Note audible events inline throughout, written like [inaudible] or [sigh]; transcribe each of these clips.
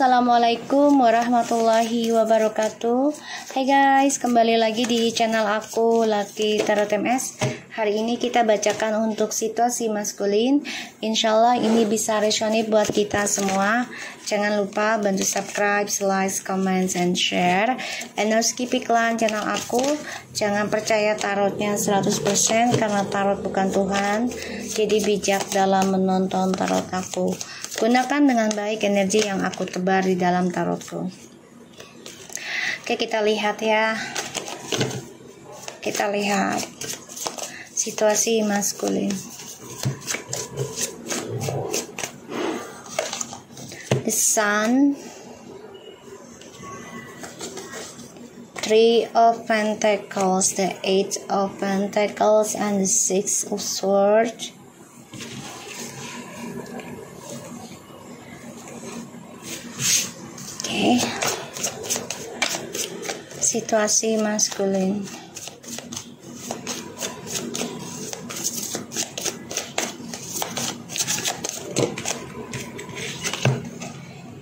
Assalamualaikum warahmatullahi wabarakatuh. Hai guys, kembali lagi di channel aku Laki Tarot MS Hari ini kita bacakan untuk situasi maskulin. Insya Allah ini bisa resonate buat kita semua. Jangan lupa bantu subscribe, like, comment, and share. And no skip iklan channel aku. Jangan percaya tarotnya 100% Karena tarot bukan Tuhan. Jadi bijak dalam menonton tarot aku Gunakan dengan baik energi yang aku tebar di dalam tarotku. Oke, kita lihat ya. Kita lihat situasi maskulin. The Sun, Three of Pentacles, the Eight of Pentacles, and the Six of Swords. Situasi maskulin.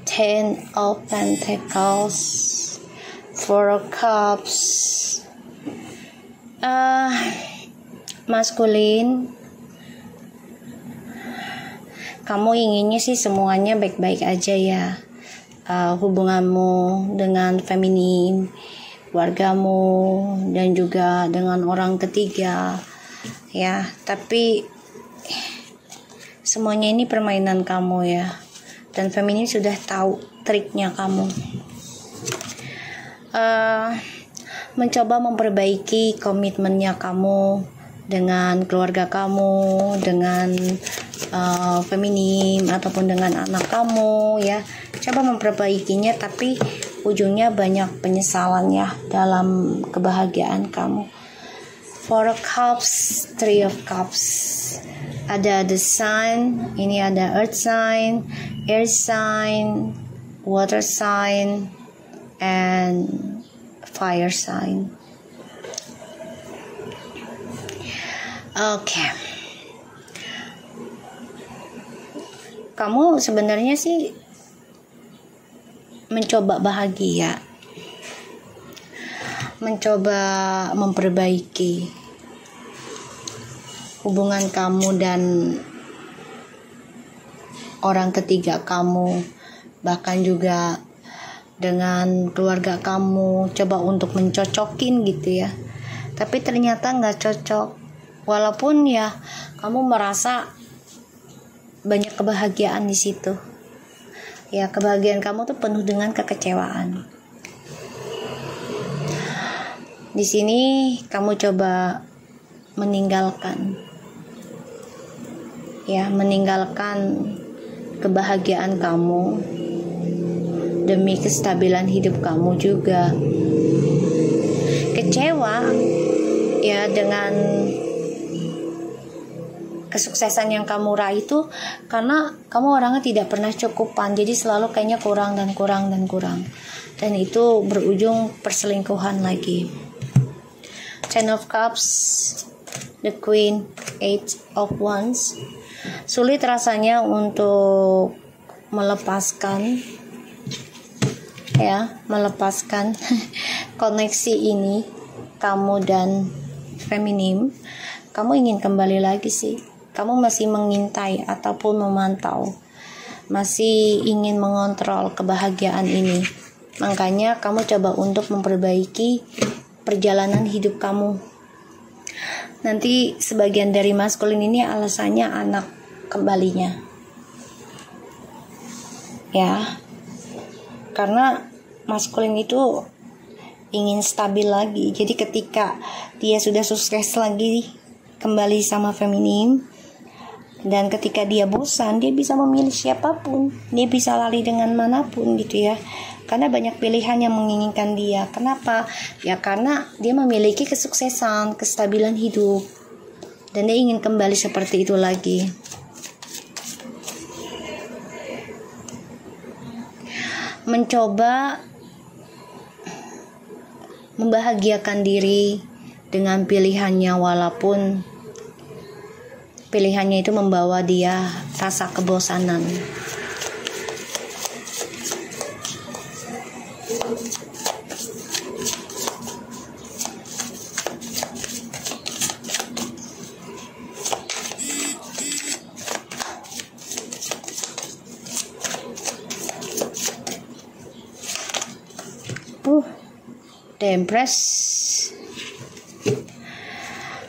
Ten of Pentacles, Four of Cups. Uh, maskulin kamu inginnya sih semuanya baik-baik aja ya uh, hubunganmu dengan feminim, keluargamu dan juga dengan orang ketiga ya. Tapi semuanya ini permainan kamu ya. Dan feminim sudah tahu triknya kamu. Uh, mencoba memperbaiki komitmennya kamu dengan keluarga kamu dengan uh, feminim ataupun dengan anak kamu ya coba memperbaikinya tapi ujungnya banyak penyesalan ya dalam kebahagiaan kamu. Four of cups three of cups. Ada the sign ini ada earth sign air sign water sign and fire sign. Oke. Okay. kamu sebenarnya sih mencoba bahagia. Mencoba memperbaiki hubungan kamu dan orang ketiga kamu. Bahkan juga dengan keluarga kamu coba untuk mencocokin gitu ya. Tapi ternyata nggak cocok. Walaupun ya kamu merasa banyak kebahagiaan di situ ya kebahagiaan kamu tuh penuh dengan kekecewaan. Di sini kamu coba meninggalkan. Ya meninggalkan kebahagiaan kamu demi kestabilan hidup kamu juga. Kecewa ya dengan kesuksesan yang kamu raih itu karena kamu orangnya tidak pernah cukupan. Jadi selalu kayaknya kurang dan kurang dan kurang. Dan itu berujung perselingkuhan lagi. Ten of Cups The Queen Eight of Wands. Sulit rasanya untuk melepaskan ya melepaskan [laughs] koneksi ini kamu dan feminim. Kamu ingin kembali lagi sih kamu masih mengintai ataupun memantau, masih ingin mengontrol kebahagiaan ini. Makanya kamu coba untuk memperbaiki perjalanan hidup kamu. Nanti sebagian dari maskulin ini alasannya anak kembalinya. Ya. Karena maskulin itu ingin stabil lagi. Jadi ketika dia sudah sukses lagi kembali sama feminim, dan ketika dia bosan dia bisa memilih siapa pun. Dia bisa lari dengan mana pun gitu ya. Karena banyak pilihan yang menginginkan dia. Kenapa? Ya karena dia memiliki kesuksesan kestabilan hidup. Dan dia ingin kembali seperti itu lagi. Mencoba membahagiakan diri dengan pilihannya walaupun pilihannya itu membawa dia rasa kebosanan. Uh, dempres.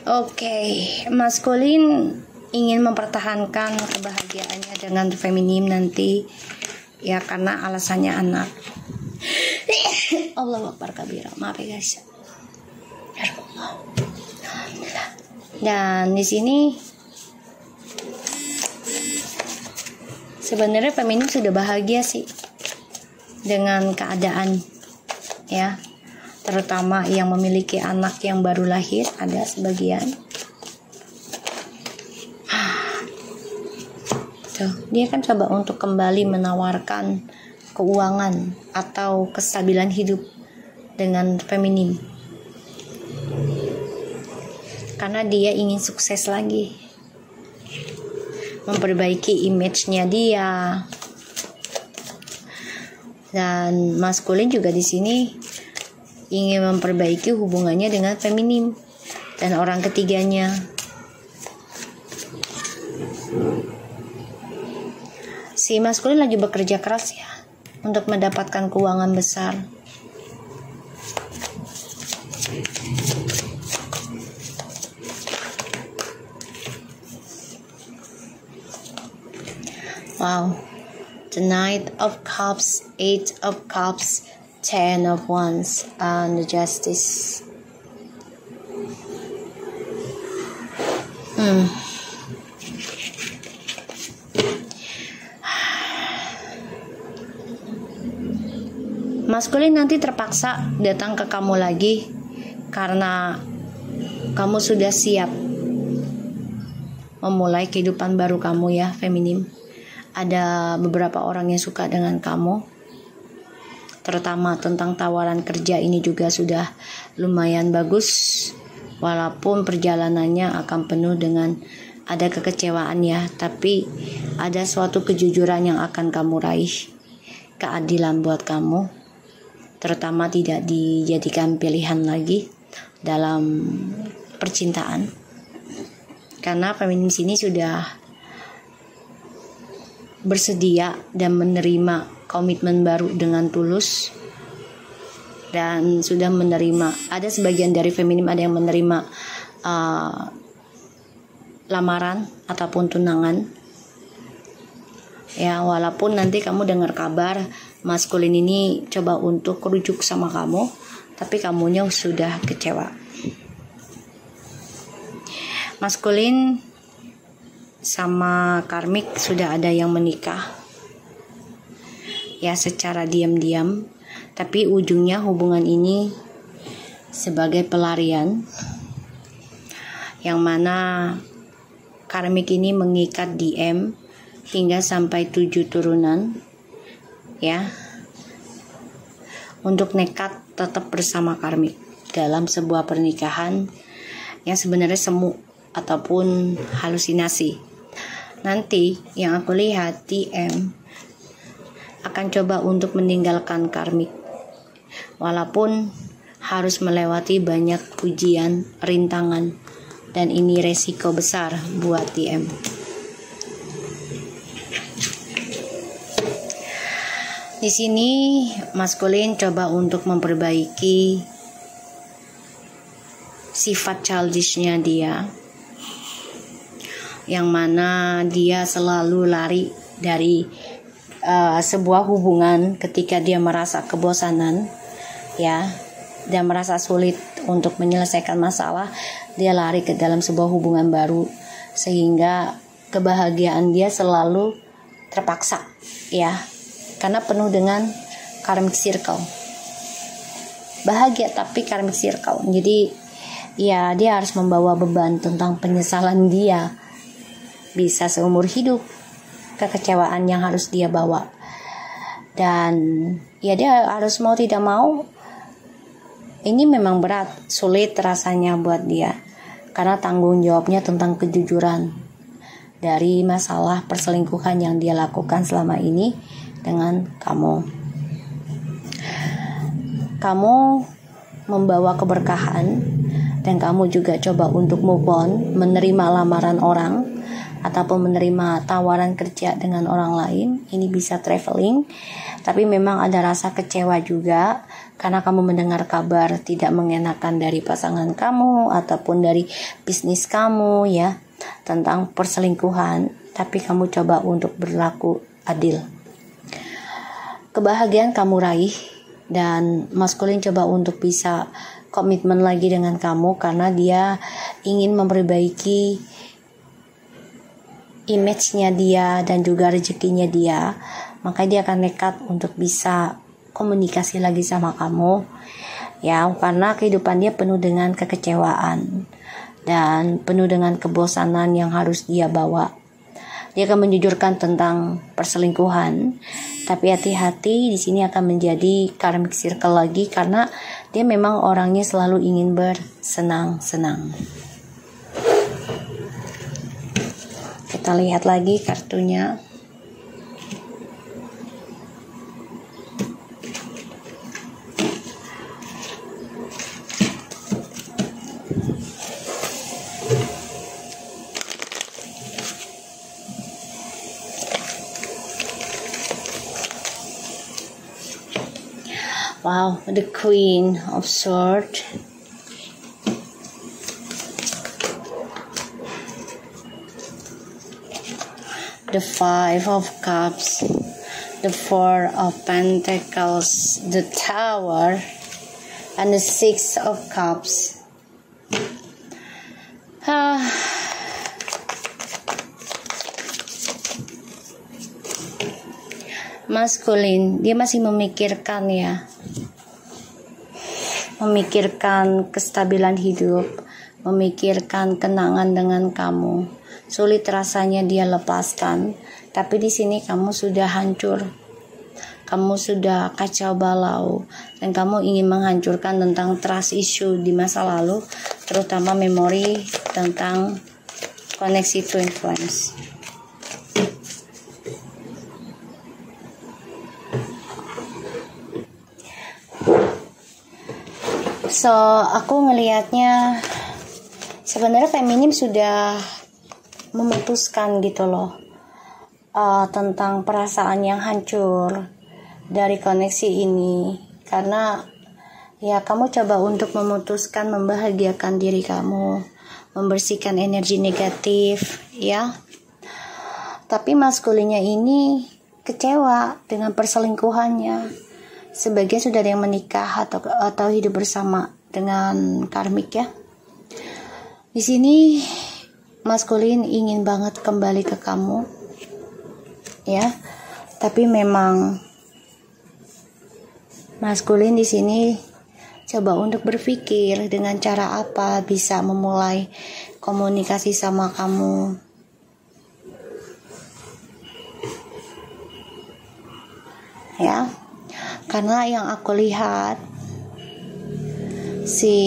Oke, okay. maskulin ingin mempertahankan kebahagiaannya dengan feminim nanti ya karena alasannya anak. [coughs] Allah Akbar kabira. Maaf ya guys. Dan di sini sebenarnya feminim sudah bahagia sih dengan keadaan ya terutama yang memiliki anak yang baru lahir ada sebagian Tuh, dia kan coba untuk kembali menawarkan keuangan atau kestabilan hidup dengan feminim. Karena dia ingin sukses lagi. Memperbaiki image-nya dia. Dan maskulin juga di sini ingin memperbaiki hubungannya dengan feminim dan orang ketiganya si maskulin lagi bekerja keras ya untuk mendapatkan keuangan besar Wow. The Knight of Cups, Eight of Cups, Ten of Wands, and the Justice. Hmm. Maskulin nanti terpaksa datang ke kamu lagi karena kamu sudah siap memulai kehidupan baru kamu ya, feminim. Ada beberapa orang yang suka dengan kamu terutama tentang tawaran kerja ini juga sudah lumayan bagus walaupun perjalanannya akan penuh dengan ada kekecewaan ya tapi ada suatu kejujuran yang akan kamu raih keadilan buat kamu terutama tidak dijadikan pilihan lagi dalam percintaan. Karena feminim sini sudah bersedia dan menerima komitmen baru dengan tulus dan sudah menerima ada sebagian dari feminim ada yang menerima uh, lamaran ataupun tunangan. Ya walaupun nanti kamu dengar kabar maskulin ini coba untuk kerujuk sama kamu tapi kamunya sudah kecewa. Maskulin sama karmik sudah ada yang menikah. Ya secara diam-diam tapi ujungnya hubungan ini sebagai pelarian yang mana karmik ini mengikat DM hingga sampai tujuh turunan ya untuk nekat tetap bersama karmik dalam sebuah pernikahan yang sebenarnya semu ataupun halusinasi Nanti yang aku lihat TM akan coba untuk meninggalkan karmik. Walaupun harus melewati banyak ujian, rintangan, dan ini resiko besar buat TM. Di sini maskulin coba untuk memperbaiki sifat childishnya dia. Yang mana dia selalu lari dari uh, sebuah hubungan ketika dia merasa kebosanan ya. Dan merasa sulit untuk menyelesaikan masalah. Dia lari ke dalam sebuah hubungan baru sehingga kebahagiaan dia selalu terpaksa ya karena penuh dengan karmic circle. Bahagia tapi karmic circle. Jadi ya dia harus membawa beban tentang penyesalan dia. Bisa seumur hidup kekecewaan yang harus dia bawa. Dan ya dia harus mau tidak mau ini memang berat sulit rasanya buat dia. Karena tanggung jawabnya tentang kejujuran. Dari masalah perselingkuhan yang dia lakukan selama ini dengan kamu kamu membawa keberkahan dan kamu juga coba untuk move on, menerima lamaran orang ataupun menerima tawaran kerja dengan orang lain, ini bisa traveling. Tapi memang ada rasa kecewa juga karena kamu mendengar kabar tidak mengenakan dari pasangan kamu ataupun dari bisnis kamu ya tentang perselingkuhan, tapi kamu coba untuk berlaku adil. Kebahagiaan kamu raih dan maskulin coba untuk bisa komitmen lagi dengan kamu karena dia ingin memperbaiki image-nya dia dan juga rezekinya dia. Maka dia akan nekat untuk bisa komunikasi lagi sama kamu ya karena kehidupan dia penuh dengan kekecewaan dan penuh dengan kebosanan yang harus dia bawa dia akan menjujurkan tentang perselingkuhan tapi hati-hati di sini akan menjadi karmic circle lagi karena dia memang orangnya selalu ingin bersenang-senang. Kita lihat lagi kartunya. Wow, the Queen of Swords. The Five of Cups, the Four of Pentacles, the Tower, and the Six of Cups. Ah. maskulin dia masih memikirkan ya memikirkan kestabilan hidup, memikirkan kenangan dengan kamu. Sulit rasanya dia lepaskan, tapi di sini kamu sudah hancur. Kamu sudah kacau balau dan kamu ingin menghancurkan tentang trust issue di masa lalu, terutama memori tentang koneksi twin flames. So, aku ngelihatnya sebenarnya feminim sudah memutuskan gitu loh uh, tentang perasaan yang hancur dari koneksi ini karena ya kamu coba untuk memutuskan membahagiakan diri kamu, membersihkan energi negatif ya. Tapi maskulinnya ini kecewa dengan perselingkuhannya sebagian sudah ada yang menikah atau atau hidup bersama dengan karmik ya. Di sini maskulin ingin banget kembali ke kamu. Ya. Tapi memang maskulin di sini coba untuk berpikir dengan cara apa bisa memulai komunikasi sama kamu. Ya karena yang aku lihat si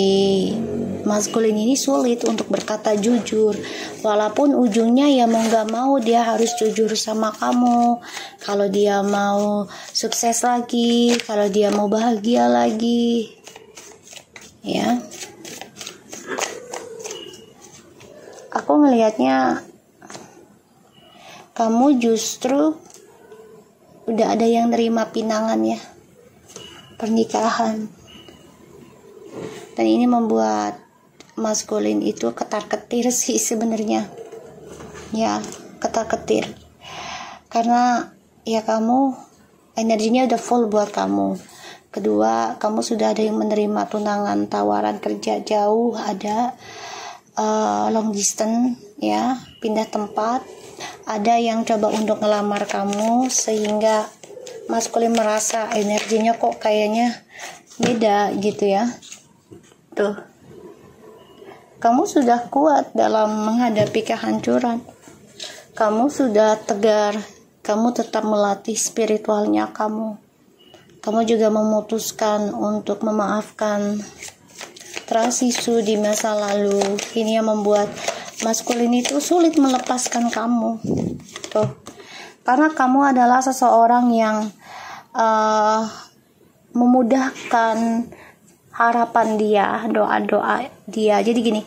maskulin ini sulit untuk berkata jujur. Walaupun ujungnya ya mau nggak mau dia harus jujur sama kamu. Kalau dia mau sukses lagi kalau dia mau bahagia lagi. Ya. Aku ngelihatnya kamu justru udah ada yang nerima pinangan ya pernikahan. Dan ini membuat maskulin itu ketar ketir sih sebenarnya. Ya ketar ketir. Karena ya kamu energinya udah full buat kamu. Kedua kamu sudah ada yang menerima tunangan tawaran kerja jauh ada uh, long distance ya pindah tempat. Ada yang coba untuk ngelamar kamu sehingga maskulin merasa energinya kok kayaknya beda gitu ya. Tuh. Kamu sudah kuat dalam menghadapi kehancuran. Kamu sudah tegar. Kamu tetap melatih spiritualnya kamu. Kamu juga memutuskan untuk memaafkan transisi di masa lalu. Ini yang membuat maskulin itu sulit melepaskan kamu. Tuh karena kamu adalah seseorang yang uh, memudahkan harapan dia, doa-doa dia. Jadi gini,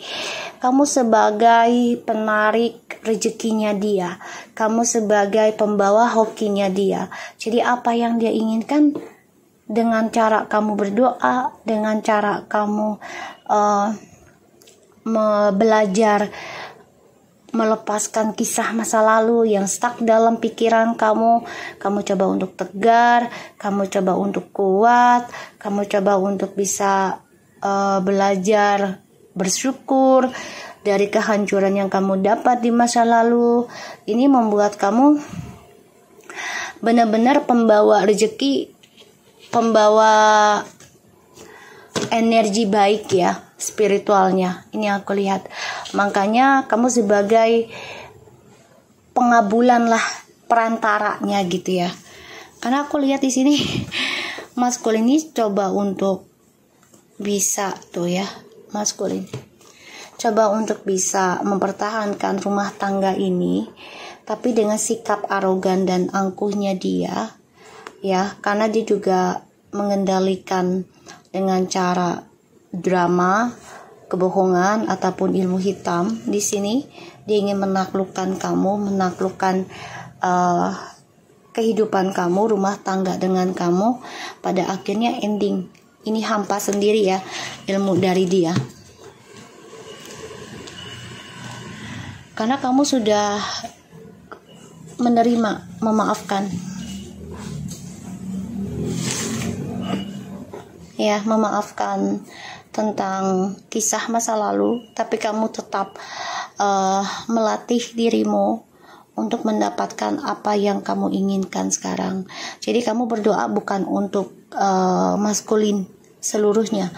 kamu sebagai penarik rezekinya dia, kamu sebagai pembawa hokinya dia. Jadi apa yang dia inginkan dengan cara kamu berdoa, dengan cara kamu uh, belajar melepaskan kisah masa lalu yang stuck dalam pikiran kamu. Kamu coba untuk tegar, kamu coba untuk kuat, kamu coba untuk bisa uh, belajar bersyukur dari kehancuran yang kamu dapat di masa lalu. Ini membuat kamu benar-benar pembawa rezeki, pembawa energi baik ya spiritualnya. Ini aku lihat. Makanya kamu sebagai pengabulan lah perantaranya gitu ya. Karena aku lihat di sini [laughs] maskul ini coba untuk bisa tuh ya maskulin coba untuk bisa mempertahankan rumah tangga ini tapi dengan sikap arogan dan angkuhnya dia ya karena dia juga mengendalikan dengan cara drama, kebohongan ataupun ilmu hitam di sini dia ingin menaklukkan kamu, menaklukkan uh, kehidupan kamu, rumah tangga dengan kamu. Pada akhirnya ending ini hampa sendiri ya ilmu dari dia. Karena kamu sudah menerima, memaafkan ya memaafkan tentang kisah masa lalu, tapi kamu tetap uh, melatih dirimu untuk mendapatkan apa yang kamu inginkan sekarang. Jadi kamu berdoa bukan untuk uh, maskulin seluruhnya.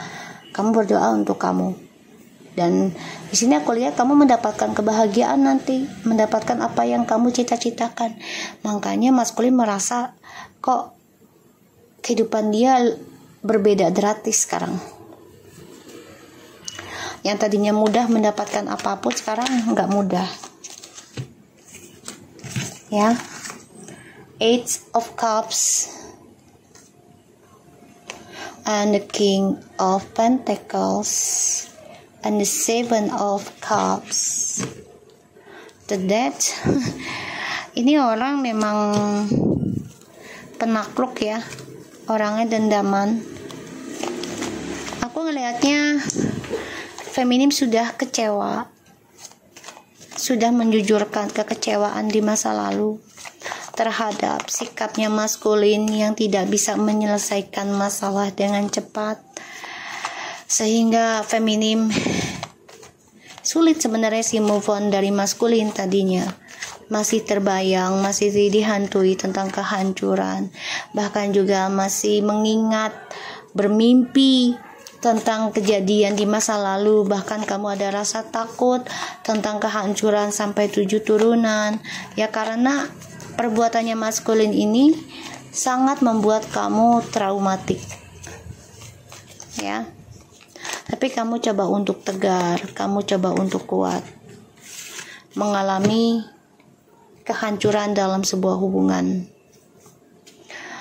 Kamu berdoa untuk kamu. Dan di sini aku lihat kamu mendapatkan kebahagiaan nanti, mendapatkan apa yang kamu cita-citakan. Makanya maskulin merasa kok kehidupan dia berbeda gratis sekarang yang tadinya mudah mendapatkan apa pun sekarang nggak mudah. Ya. Eight of cups. And the king of pentacles. And the seven of cups. The death [laughs] ini orang memang penakluk ya. Orangnya dendaman. Aku ngelihatnya feminim sudah kecewa. Sudah menjujurkan kekecewaan di masa lalu terhadap sikapnya maskulin yang tidak bisa menyelesaikan masalah dengan cepat. Sehingga feminim sulit sebenarnya sih move on dari maskulin tadinya. Masih terbayang, masih dihantui tentang kehancuran, bahkan juga masih mengingat, bermimpi tentang kejadian di masa lalu, bahkan kamu ada rasa takut tentang kehancuran sampai tujuh turunan, ya karena perbuatannya maskulin ini sangat membuat kamu traumatik, ya. Tapi kamu coba untuk tegar, kamu coba untuk kuat, mengalami kehancuran dalam sebuah hubungan.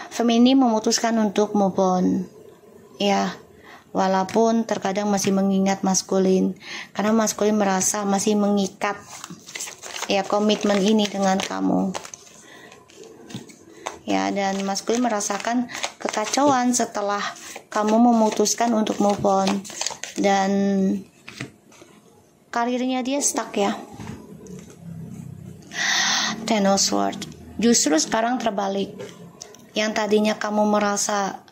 Femini memutuskan untuk move on, ya walaupun terkadang masih mengingat maskulin karena maskulin merasa masih mengikat ya komitmen ini dengan kamu. Ya dan maskulin merasakan kekacauan setelah kamu memutuskan untuk move on. Dan karirnya dia stuck ya. Ten of Swords justru sekarang terbalik. Yang tadinya kamu merasa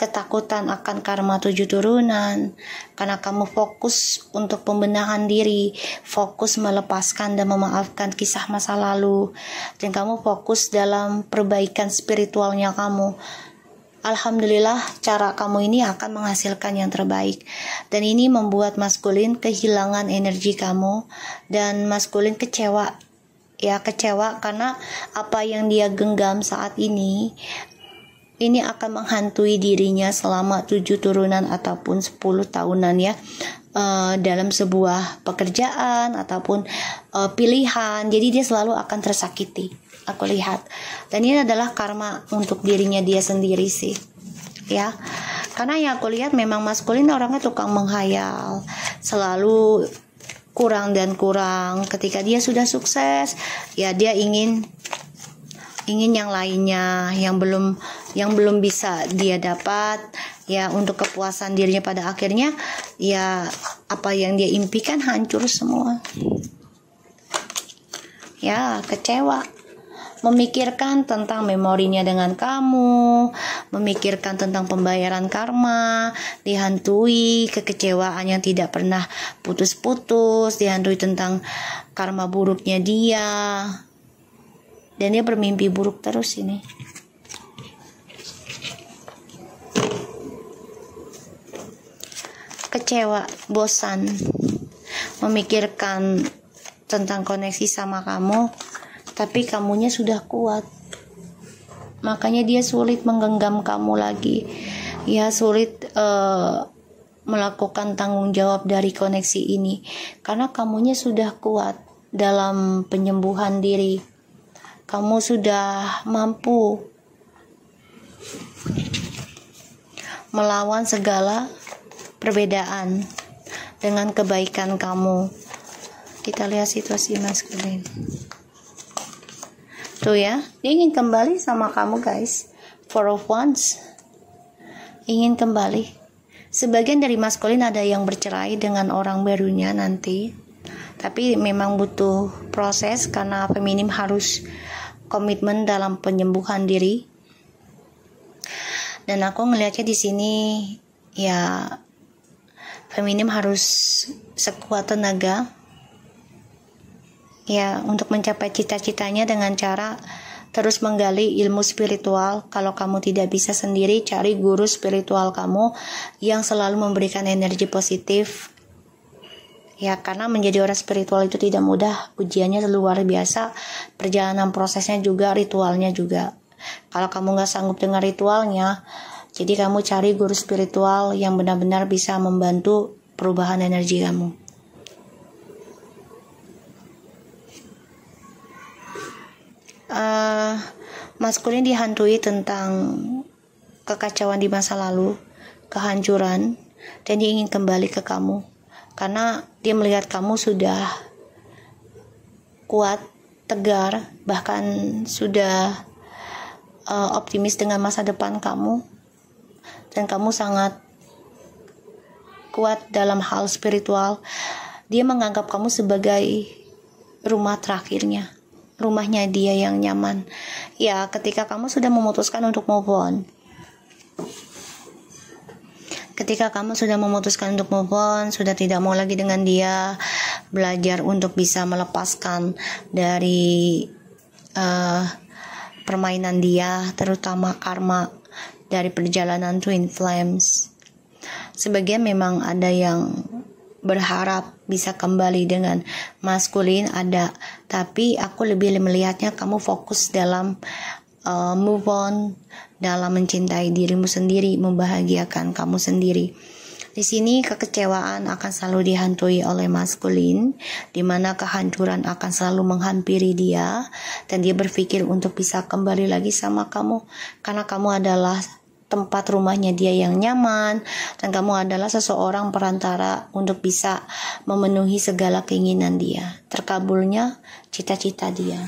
ketakutan akan karma tujuh turunan, karena kamu fokus untuk pembenahan diri, fokus melepaskan dan memaafkan kisah masa lalu, dan kamu fokus dalam perbaikan spiritualnya kamu. Alhamdulillah cara kamu ini akan menghasilkan yang terbaik. Dan ini membuat maskulin kehilangan energi kamu. Dan maskulin kecewa ya kecewa karena apa yang dia genggam saat ini ini akan menghantui dirinya selama tujuh turunan ataupun sepuluh tahunan ya. Uh, dalam sebuah pekerjaan ataupun uh, pilihan. Jadi dia selalu akan tersakiti. Aku lihat. Dan ini adalah karma untuk dirinya dia sendiri sih. Ya. Karena yang aku lihat memang maskulin orangnya tukang menghayal. Selalu kurang dan kurang. Ketika dia sudah sukses ya dia ingin ingin yang lainnya yang belum yang belum bisa dia dapat ya untuk kepuasan dirinya pada akhirnya ya apa yang dia impikan hancur semua ya kecewa memikirkan tentang memorinya dengan kamu, memikirkan tentang pembayaran karma, dihantui kekecewaan yang tidak pernah putus-putus, dihantui tentang karma buruknya dia. Dan dia bermimpi buruk terus ini. Kecewa, bosan, memikirkan tentang koneksi sama kamu, tapi kamunya sudah kuat. Makanya dia sulit menggenggam kamu lagi. Ya sulit uh, melakukan tanggung jawab dari koneksi ini karena kamunya sudah kuat dalam penyembuhan diri. Kamu sudah mampu melawan segala perbedaan dengan kebaikan kamu. Kita lihat situasi maskulin. Tuh ya, dia ingin kembali sama kamu guys. For of once. Ingin kembali. Sebagian dari maskulin ada yang bercerai dengan orang barunya nanti. Tapi memang butuh proses karena feminim harus komitmen dalam penyembuhan diri. Dan aku ngelihatnya di sini ya feminim harus sekuat tenaga ya untuk mencapai cita-citanya dengan cara terus menggali ilmu spiritual. Kalau kamu tidak bisa sendiri, cari guru spiritual kamu yang selalu memberikan energi positif. Ya, karena menjadi orang spiritual itu tidak mudah, ujiannya luar biasa, perjalanan prosesnya juga, ritualnya juga. Kalau kamu nggak sanggup dengan ritualnya, jadi kamu cari guru spiritual yang benar-benar bisa membantu perubahan energi kamu. uh, maskulin dihantui tentang kekacauan di masa lalu, kehancuran, dan dia ingin kembali ke kamu karena dia melihat kamu sudah kuat, tegar, bahkan sudah uh, optimis dengan masa depan kamu, dan kamu sangat kuat dalam hal spiritual. Dia menganggap kamu sebagai rumah terakhirnya rumahnya dia yang nyaman. Ya, ketika kamu sudah memutuskan untuk move on. Ketika kamu sudah memutuskan untuk move on, sudah tidak mau lagi dengan dia, belajar untuk bisa melepaskan dari uh, permainan dia, terutama karma dari perjalanan Twin Flames. Sebagian memang ada yang berharap bisa kembali dengan maskulin ada tapi aku lebih melihatnya kamu fokus dalam uh, move on dalam mencintai dirimu sendiri membahagiakan kamu sendiri. Di sini kekecewaan akan selalu dihantui oleh maskulin, di mana kehancuran akan selalu menghampiri dia, dan dia berpikir untuk bisa kembali lagi sama kamu, karena kamu adalah tempat rumahnya dia yang nyaman dan kamu adalah seseorang perantara untuk bisa memenuhi segala keinginan dia terkabulnya cita-cita dia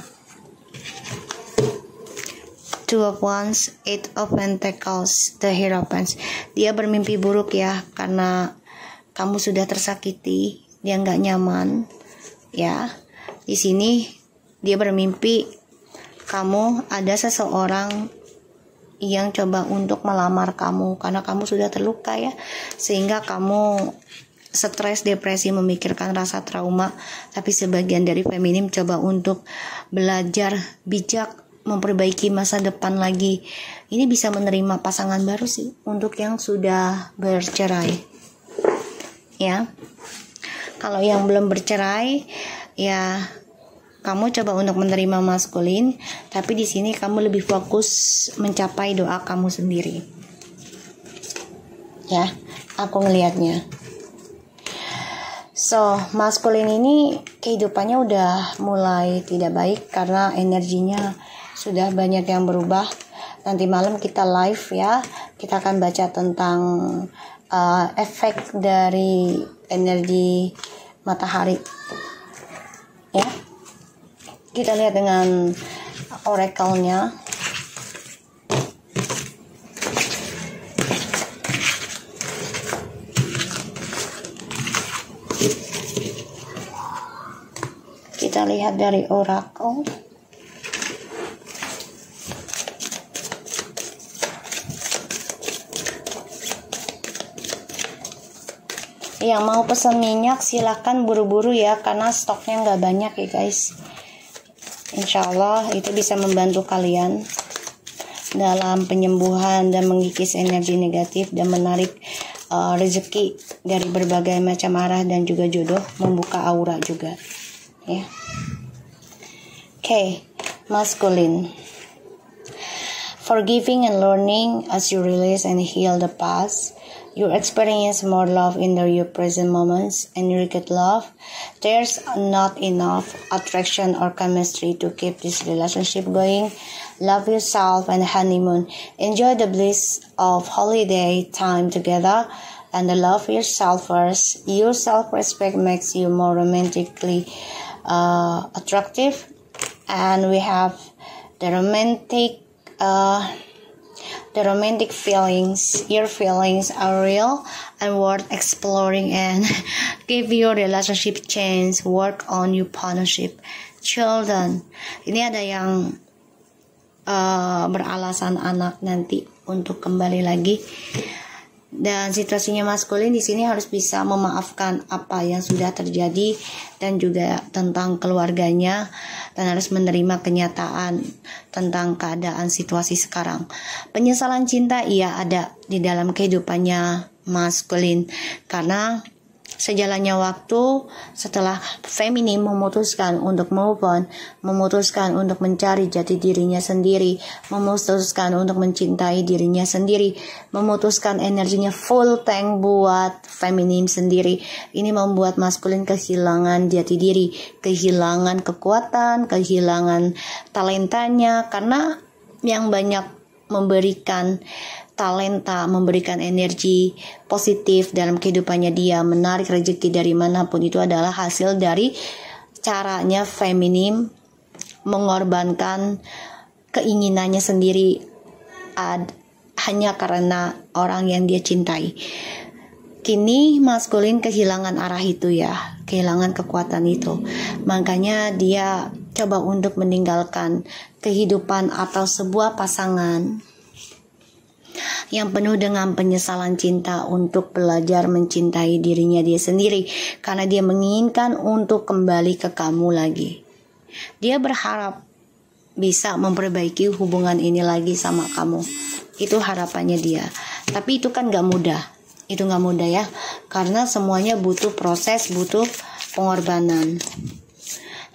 Two of Wands, Eight of Pentacles, The Hierophant. Dia bermimpi buruk ya karena kamu sudah tersakiti, dia nggak nyaman, ya. Di sini dia bermimpi kamu ada seseorang yang coba untuk melamar kamu karena kamu sudah terluka ya sehingga kamu stres, depresi, memikirkan rasa trauma, tapi sebagian dari feminim coba untuk belajar bijak, memperbaiki masa depan lagi. Ini bisa menerima pasangan baru sih untuk yang sudah bercerai. Ya. Kalau yang belum bercerai, ya kamu coba untuk menerima maskulin, tapi di sini kamu lebih fokus mencapai doa kamu sendiri. Ya, aku ngelihatnya. So, maskulin ini kehidupannya udah mulai tidak baik karena energinya sudah banyak yang berubah. Nanti malam kita live ya, kita akan baca tentang uh, efek dari energi matahari. Ya. Kita lihat dengan oracle-nya. Kita lihat dari oracle yang mau pesan minyak silahkan buru-buru ya karena stoknya nggak banyak ya guys. Insya Allah itu bisa membantu kalian dalam penyembuhan dan mengikis energi negatif dan menarik uh, rezeki dari berbagai macam arah dan juga jodoh membuka aura juga ya. Okay masculine forgiving and learning as you release and heal the past you experience more love in your present moments and you get love. There's not enough attraction or chemistry to keep this relationship going. Love yourself and honeymoon. Enjoy the bliss of holiday time together and love yourself first. Your self-respect makes you more romantically uh, attractive. And we have the romantic uh, the romantic feelings your feelings are real and worth exploring and [laughs] give your relationship chance work on your partnership. Children ini ada yang uh, beralasan anak nanti untuk kembali lagi dan situasinya maskulin di sini harus bisa memaafkan apa yang sudah terjadi dan juga tentang keluarganya dan harus menerima kenyataan tentang keadaan situasi sekarang. Penyesalan cinta ia ada di dalam kehidupannya maskulin karena Sejalannya waktu setelah feminim memutuskan untuk move on, memutuskan untuk mencari jati dirinya sendiri, memutuskan untuk mencintai dirinya sendiri, memutuskan energinya full tank buat feminim sendiri. Ini membuat maskulin kehilangan jati diri, kehilangan kekuatan, kehilangan talentanya karena yang banyak memberikan talenta, memberikan energi positif dalam kehidupannya dia, menarik rezeki dari mana pun itu adalah hasil dari caranya feminim mengorbankan keinginannya sendiri ad, hanya karena orang yang dia cintai. Kini maskulin kehilangan arah itu ya, kehilangan kekuatan itu. Makanya dia coba untuk meninggalkan kehidupan atau sebuah pasangan yang penuh dengan penyesalan cinta untuk belajar mencintai dirinya dia sendiri karena dia menginginkan untuk kembali ke kamu lagi. Dia berharap bisa memperbaiki hubungan ini lagi sama kamu. Itu harapannya dia. Tapi itu kan gak mudah. Itu gak mudah ya. Karena semuanya butuh proses, butuh pengorbanan.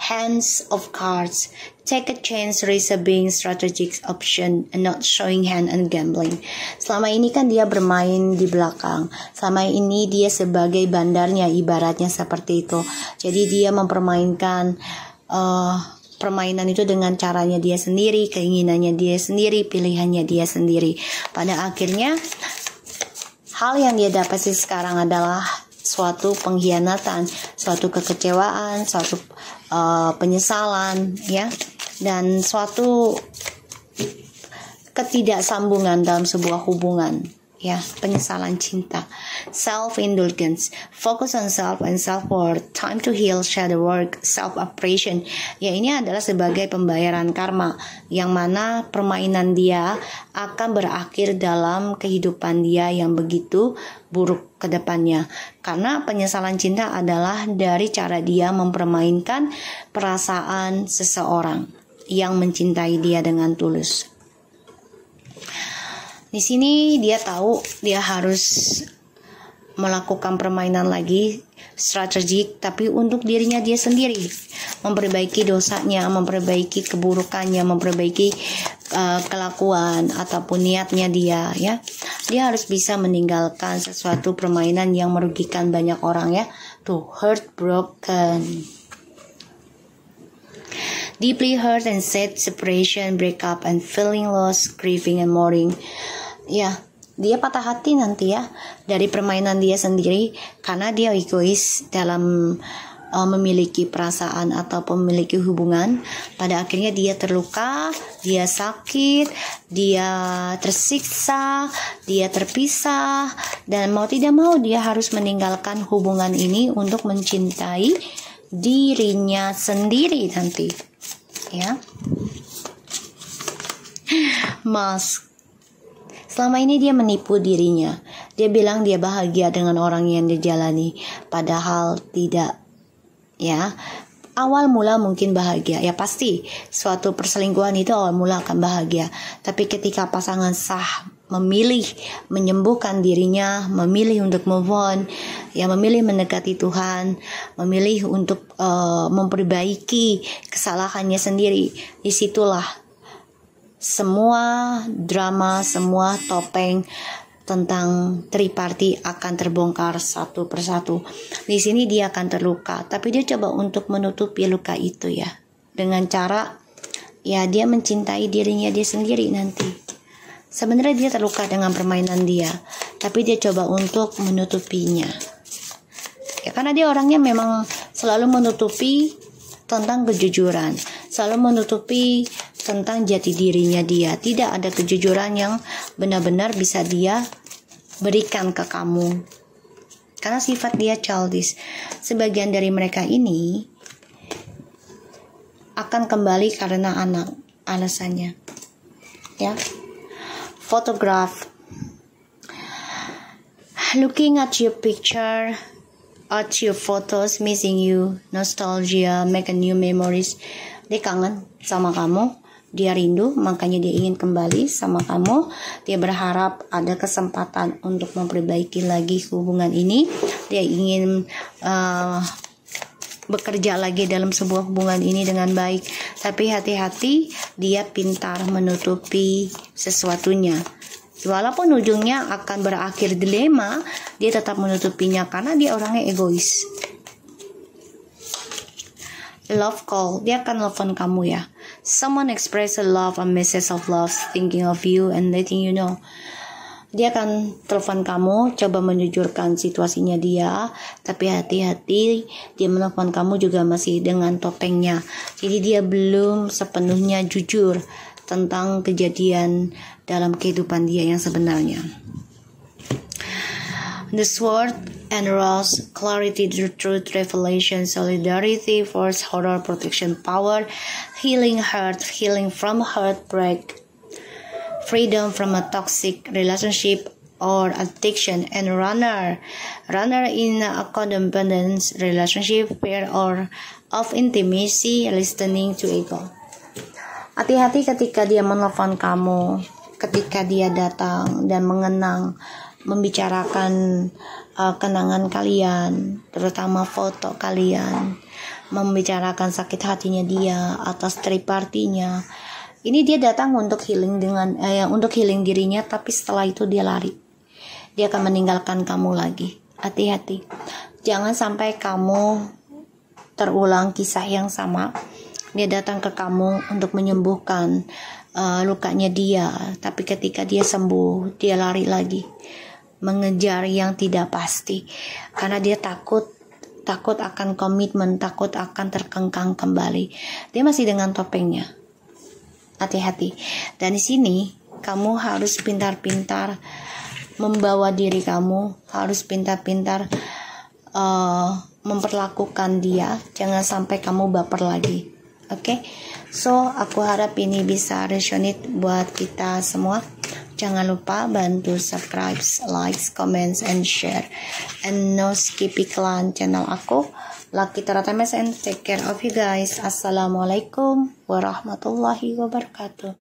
Hands of cards. Take a chance risk being strategic option and not showing hand and gambling. Selama ini kan dia bermain di belakang. Selama ini dia sebagai bandarnya ibaratnya seperti itu. Jadi dia mempermainkan uh, permainan itu dengan caranya dia sendiri, keinginannya dia sendiri, pilihannya dia sendiri. Pada akhirnya hal yang dia dapat sih sekarang adalah suatu pengkhianatan, suatu kekecewaan, suatu uh, penyesalan, ya dan suatu ketidaksambungan dalam sebuah hubungan ya penyesalan cinta. Self indulgence focus on self and self worth time to heal shadow work self appreciation ya ini adalah sebagai pembayaran karma yang mana permainan dia akan berakhir dalam kehidupan dia yang begitu buruk ke depannya. Karena penyesalan cinta adalah dari cara dia mempermainkan perasaan seseorang yang mencintai dia dengan tulus. Di sini dia tahu dia harus melakukan permainan lagi strategik tapi untuk dirinya dia sendiri. Memperbaiki dosanya memperbaiki keburukannya memperbaiki uh, kelakuan ataupun niatnya dia ya. Dia harus bisa meninggalkan sesuatu permainan yang merugikan banyak orang ya. Tuh heartbroken deeply hurt and sad, separation, breakup, and feeling lost, grieving, and mourning. Ya, dia patah hati nanti ya dari permainan dia sendiri karena dia egois dalam uh, memiliki perasaan atau memiliki hubungan pada akhirnya dia terluka dia sakit dia tersiksa dia terpisah dan mau tidak mau dia harus meninggalkan hubungan ini untuk mencintai dirinya sendiri nanti ya Mas Selama ini dia menipu dirinya. Dia bilang dia bahagia dengan orang yang dijalani, padahal tidak. Ya, awal mula mungkin bahagia. Ya pasti suatu perselingkuhan itu awal mula akan bahagia. Tapi ketika pasangan sah memilih menyembuhkan dirinya, memilih untuk move on, ya memilih mendekati Tuhan, memilih untuk uh, memperbaiki kesalahannya sendiri, di situlah semua drama, semua topeng tentang triparti akan terbongkar satu persatu. Di sini dia akan terluka, tapi dia coba untuk menutupi luka itu ya. Dengan cara ya dia mencintai dirinya dia sendiri nanti. Sebenarnya dia terluka dengan permainan dia, tapi dia coba untuk menutupinya. Ya karena dia orangnya memang selalu menutupi tentang kejujuran, selalu menutupi tentang jati dirinya dia. Tidak ada kejujuran yang benar-benar bisa dia berikan ke kamu. Karena sifat dia childish. Sebagian dari mereka ini akan kembali karena anak alasannya. Ya. Photograph Looking at your picture, at your photos, missing you, nostalgia, make a new memories. Dia kangen sama kamu, dia rindu, makanya dia ingin kembali sama kamu. Dia berharap ada kesempatan untuk memperbaiki lagi hubungan ini. Dia ingin uh, bekerja lagi dalam sebuah hubungan ini dengan baik. Tapi hati-hati, dia pintar menutupi sesuatunya. Walaupun ujungnya akan berakhir dilema, dia tetap menutupinya karena dia orangnya egois. Love call, dia akan telepon kamu ya someone express a love, a message of love, thinking of you and letting you know. Dia akan telepon kamu, coba menjujurkan situasinya dia, tapi hati-hati dia menelpon kamu juga masih dengan topengnya. Jadi dia belum sepenuhnya jujur tentang kejadian dalam kehidupan dia yang sebenarnya. The sword and rose, clarity, truth, revelation, solidarity, force, horror, protection, power, healing heart, healing from heartbreak, freedom from a toxic relationship or addiction, and runner, runner in a codependent relationship, pair or of intimacy, listening to ego. Hati-hati ketika dia menelpon kamu, ketika dia datang dan mengenang membicarakan uh, kenangan kalian, terutama foto kalian, membicarakan sakit hatinya dia atas tripartinya. Ini dia datang untuk healing dengan eh, untuk healing dirinya, tapi setelah itu dia lari. Dia akan meninggalkan kamu lagi. Hati-hati. Jangan sampai kamu terulang kisah yang sama. Dia datang ke kamu untuk menyembuhkan uh, lukanya dia, tapi ketika dia sembuh, dia lari lagi mengejar yang tidak pasti karena dia takut takut akan komitmen, takut akan terkengkang kembali. Dia masih dengan topengnya. Hati-hati. Dan di sini kamu harus pintar-pintar membawa diri kamu, harus pintar-pintar uh, memperlakukan dia. Jangan sampai kamu baper lagi. Oke. Okay? So, aku harap ini bisa resonate buat kita semua. Jangan lupa bantu subscribe, like, comments, and share. And no skip iklan channel aku. Lucky Taratames and take care of you guys. Assalamualaikum warahmatullahi wabarakatuh.